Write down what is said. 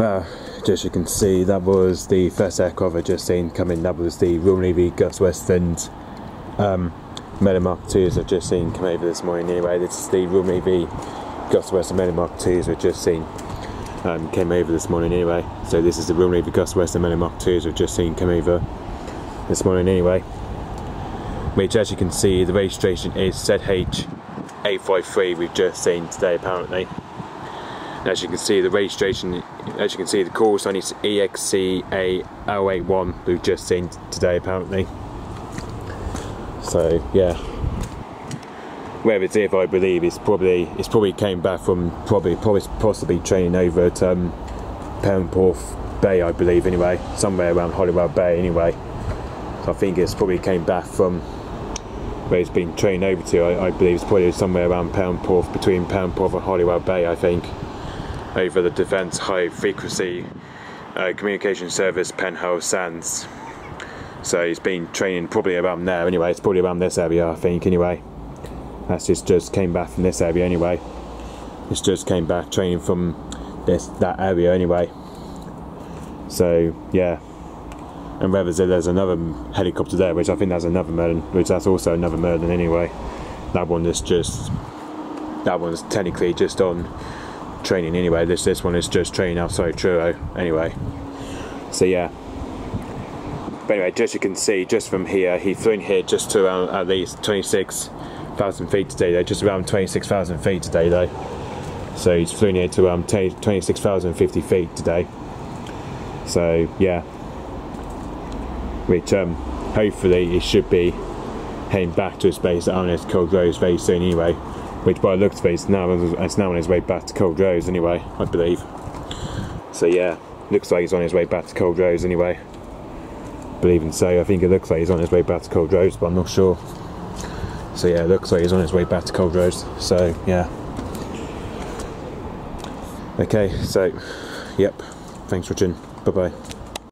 Well, just you can see, that was the first aircraft I've just seen coming. That was the Royal Navy AgustaWestland um, Merlin Mark IIs I've just seen come over this morning. Anyway, this is the Royal Navy AgustaWestland Merlin Mark IIs I've just seen. Um, came over this morning anyway. So this is the Royal Navy AgustaWestland Merlin Mark IIs I've just seen come over this morning anyway. Which as you can see the registration is ZH853 we've just seen today apparently. As you can see, the registration, as you can see, the call sign is EXCA081 we've just seen today apparently. So yeah, where it's if I believe it's probably it's probably came back from probably probably possibly training over at um, Bay, I believe anyway, somewhere around Holywell Bay anyway. So I think it's probably came back from where it's been trained over to. I, I believe it's probably somewhere around Perranporth, between Perranporth and Holywell Bay, I think over the Defence High Frequency uh, Communication Service Penhale Sands. So he's been training probably around there anyway, it's probably around this area I think anyway. That's just just came back from this area anyway. It's just came back training from this that area anyway. So yeah. And whether there's another helicopter there, which I think that's another Merlin, which that's also another Merlin anyway. That one is just that one's technically just on training anyway. This this one is just training outside Truro anyway. So yeah. But anyway, just you can see, just from here, he flew in here just to around at least 26,000 feet today. Though, just around 26,000 feet today though. So he's flew in here to around 26,050 feet today. So yeah. Which um, hopefully he should be heading back to his base at Arnett Culdrose very soon anyway which by the looks of it, it's now, it's now on his way back to Culdrose anyway, I believe. So yeah, looks like he's on his way back to Culdrose anyway. Believing so, I think it looks like he's on his way back to Culdrose, but I'm not sure. So yeah, it looks like he's on his way back to Culdrose. So yeah. Okay, so yep. Thanks for watching. Bye bye.